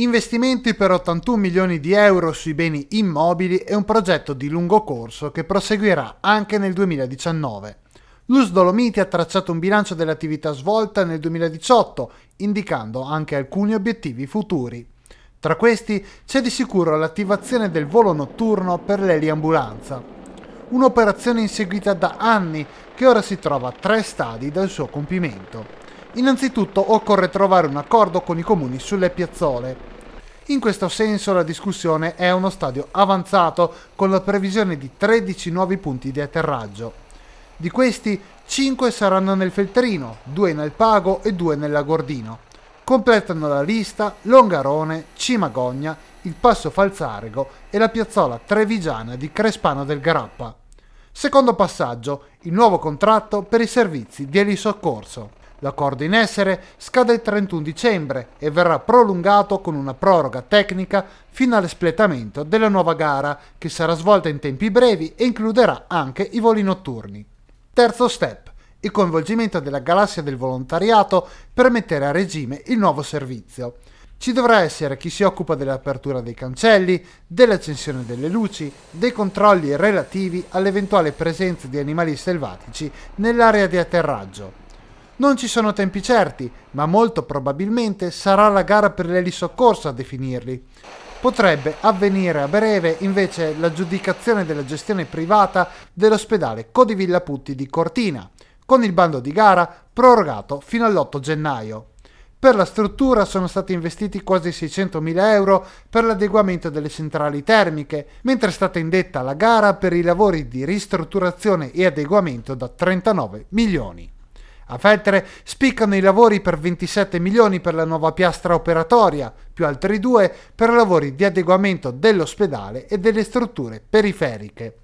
Investimenti per 81 milioni di euro sui beni immobili è un progetto di lungo corso che proseguirà anche nel 2019. L'US Dolomiti ha tracciato un bilancio dell'attività svolta nel 2018, indicando anche alcuni obiettivi futuri. Tra questi c'è di sicuro l'attivazione del volo notturno per l'eliambulanza, un'operazione inseguita da anni che ora si trova a tre stadi dal suo compimento. Innanzitutto occorre trovare un accordo con i comuni sulle piazzole, in questo senso la discussione è a uno stadio avanzato con la previsione di 13 nuovi punti di atterraggio. Di questi 5 saranno nel Feltrino, 2 in Alpago e 2 nella Gordino. Completano la lista Longarone, Cimagogna, il Passo Falzarego e la piazzola trevigiana di Crespano del Garappa. Secondo passaggio, il nuovo contratto per i servizi di elisoccorso. L'accordo in essere scade il 31 dicembre e verrà prolungato con una proroga tecnica fino all'espletamento della nuova gara che sarà svolta in tempi brevi e includerà anche i voli notturni. Terzo step, il coinvolgimento della galassia del volontariato per mettere a regime il nuovo servizio. Ci dovrà essere chi si occupa dell'apertura dei cancelli, dell'accensione delle luci, dei controlli relativi all'eventuale presenza di animali selvatici nell'area di atterraggio. Non ci sono tempi certi, ma molto probabilmente sarà la gara per l'elisoccorso a definirli. Potrebbe avvenire a breve invece l'aggiudicazione della gestione privata dell'ospedale Codivilla Putti di Cortina, con il bando di gara prorogato fino all'8 gennaio. Per la struttura sono stati investiti quasi 600.000 euro per l'adeguamento delle centrali termiche, mentre è stata indetta la gara per i lavori di ristrutturazione e adeguamento da 39 milioni. A Feltre spiccano i lavori per 27 milioni per la nuova piastra operatoria, più altri due per lavori di adeguamento dell'ospedale e delle strutture periferiche.